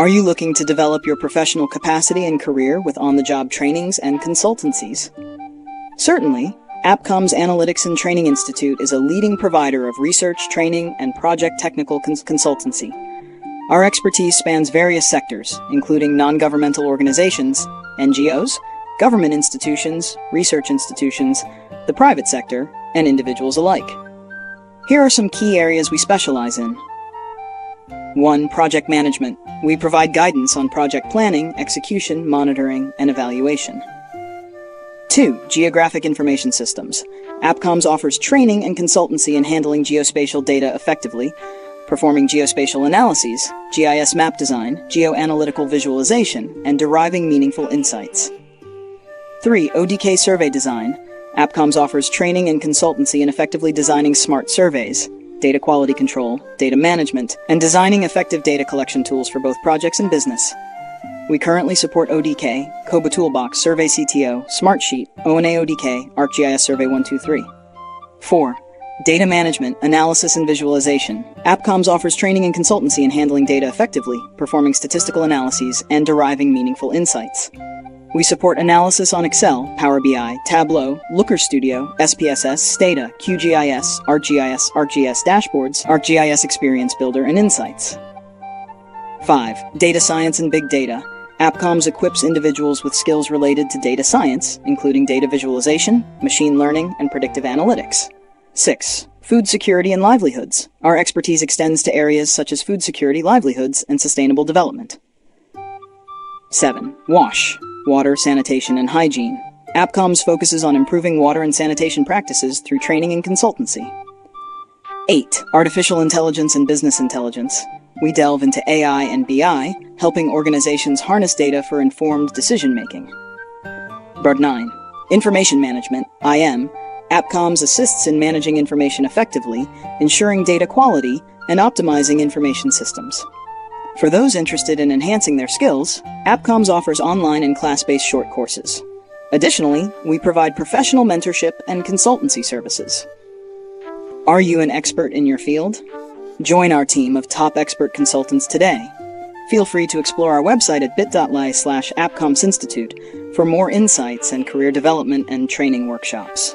Are you looking to develop your professional capacity and career with on the job trainings and consultancies? Certainly, AppComs Analytics and Training Institute is a leading provider of research, training, and project technical cons- consultancy. Our expertise spans various sectors, including non governmental organizations, NGOs, government institutions, research institutions, the private sector, and individuals alike. Here are some key areas we specialize in 1. Project management. We provide guidance on project planning, execution, monitoring, and evaluation. 2. Geographic Information Systems. AppComs offers training and consultancy in handling geospatial data effectively, performing geospatial analyses, GIS map design, geoanalytical visualization, and deriving meaningful insights. 3. ODK Survey Design. AppComs offers training and consultancy in effectively designing smart surveys, data quality control, data management, and designing effective data collection tools for both projects and business. We currently support ODK, KoBo Toolbox, Survey CTO, Smartsheet, ONA ODK, ArcGIS Survey 123. 4. Data management, analysis, and visualization. AppComs offers training and consultancy in handling data effectively, performing statistical analyses, and deriving meaningful insights. We support analysis on Excel, Power BI, Tableau, Looker Studio, SPSS, Stata, QGIS, ArcGIS, ArcGIS Dashboards, ArcGIS Experience Builder, and Insights. 5. Data science and big data. AppComs equips individuals with skills related to data science, including data visualization, machine learning, and predictive analytics. 6. Food security and livelihoods. Our expertise extends to areas such as food security, livelihoods, and sustainable development. 7. WASH. Water, sanitation, and hygiene. AppComs focuses on improving water and sanitation practices through training and consultancy. 8. Artificial intelligence and business intelligence. We delve into AI and BI, helping organizations harness data for informed decision making. Part 9. Information Management, IM. AppComs assists in managing information effectively, ensuring data quality, and optimizing information systems. For those interested in enhancing their skills, AppComs offers online and class based short courses. Additionally, we provide professional mentorship and consultancy services. Are you an expert in your field? Join our team of top expert consultants today. Feel free to explore our website at bit.ly slash appcomsinstitute for more insights and career development and training workshops.